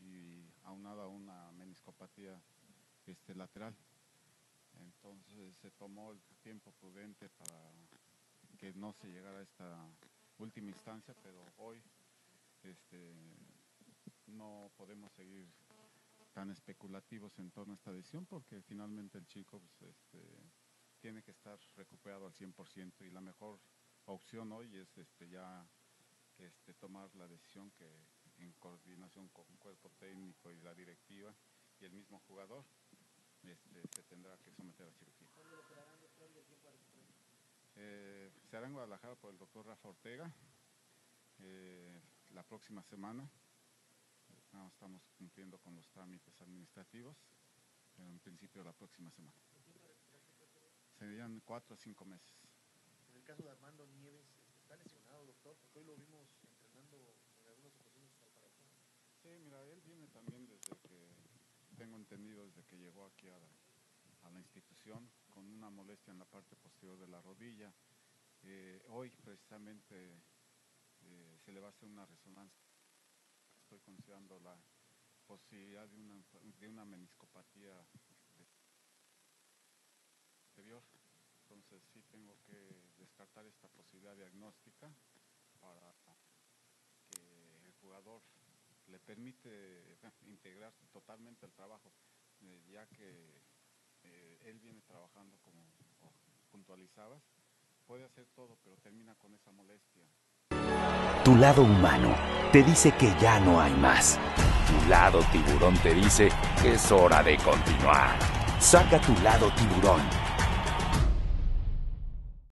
y aunada una meniscopatía este, lateral. Entonces se tomó el tiempo prudente para que no se llegara a esta última instancia, pero hoy este, no podemos seguir tan especulativos en torno a esta decisión porque finalmente el chico pues, este, tiene que estar recuperado al 100% y la mejor opción hoy es este, ya este, tomar la decisión que en coordinación con el cuerpo técnico y la directiva y el mismo jugador este, se tendrá que someter a cirugía. Eh, se hará en Guadalajara por el doctor Rafa Ortega eh, la próxima semana. estamos cumpliendo con los trámites administrativos, pero en principio la próxima semana. Serían cuatro o cinco meses. En el caso de Armando Nieves, ¿está lesionado, doctor? Porque hoy lo vimos entrenando en algunas ocasiones al Sí, mira, él viene también desde que, tengo entendido, desde que llegó aquí a la, institución con una molestia en la parte posterior de la rodilla. Eh, hoy precisamente eh, se le va a hacer una resonancia. Estoy considerando la posibilidad de una, de una meniscopatía anterior. Entonces sí tengo que descartar esta posibilidad diagnóstica para le permite integrarse totalmente al trabajo, eh, ya que eh, él viene trabajando como puntualizabas, puede hacer todo, pero termina con esa molestia. Tu lado humano te dice que ya no hay más. Tu lado tiburón te dice que es hora de continuar. Saca tu lado tiburón